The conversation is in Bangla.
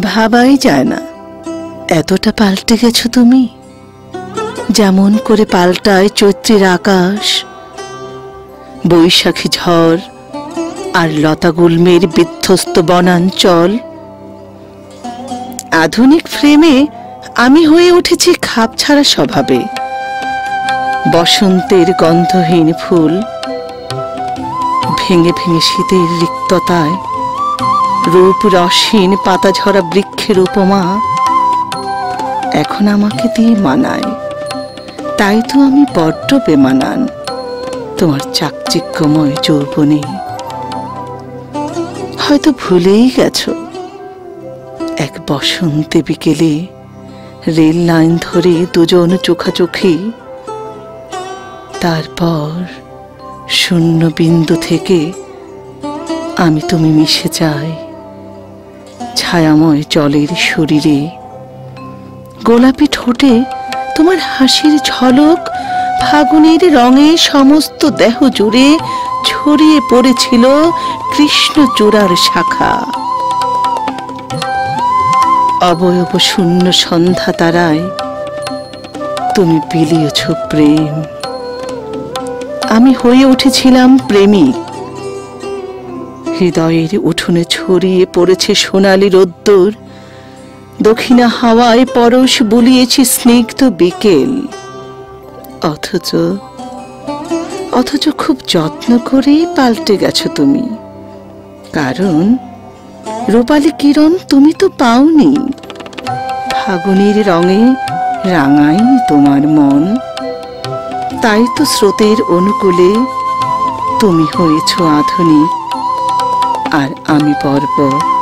ভাবাই যায় না। এতটা পাল্টে গেছো তুমি? যেমন করে পাল্টায় চৈত্রের আকাশ, বৈশাখী ঝড় আর লতা গুল্মের বিধ্বস্ত বনাঞ্চল। আধুনিক ফ্রেমে আমি হয়ে উঠেছি খাপ ছাড়া স্বভাবে। বসন্তের গন্ধহীন ফুল, ভেঙে ভেঙে শীতের রিক্ততায় রূপ রসহীন পাতা ঝরা বৃক্ষের উপমা এখন আমাকে দিয়ে মানায়। তাই তো আমি বড্ড বেমানান। তোমার চাকচিক্যময় যৌবনে। হয়তো ভুলেই গেছ। এক বসন্তে বিকেলে রেল লাইন ধরে দুজন চোখাচোখি। তারপর শূন্য বিন্দু থেকে আমি তুমি মিশে যাই। ছায়াময় জলের শরীরে। গোলাপি ঠোঁটে তোমার হাসির ঝলক, ফাগুনের রঙে সমস্ত দেহ জুড়ে ছড়িয়ে পড়েছিল কৃষ্ণচূড়ার শাখা। অবয়ব শূন্য সন্ধ্যা তারায় তুমি বিলিয়েছ প্রেম। আমি হয়ে উঠেছিলাম প্রেমিক। হৃদয়ের উঠোনে ছড়িয়ে পড়েছে সোনালি রোদ্দুর। দক্ষিণা হাওয়ায় পরশ বুলিয়েছি স্নিগ্ধ বিকেল। অথচ অথচ খুব যত্ন করেই পাল্টে গেছো তুমি। কারণ, রূপালী কিরণ তুমি তো পাওনি। ফাগুনের রঙে রাঙায়নি তোমার মন। তাই তো স্রোতের অনুকূলে তুমি হয়েছ আধুনিক। আর আমি পর্বত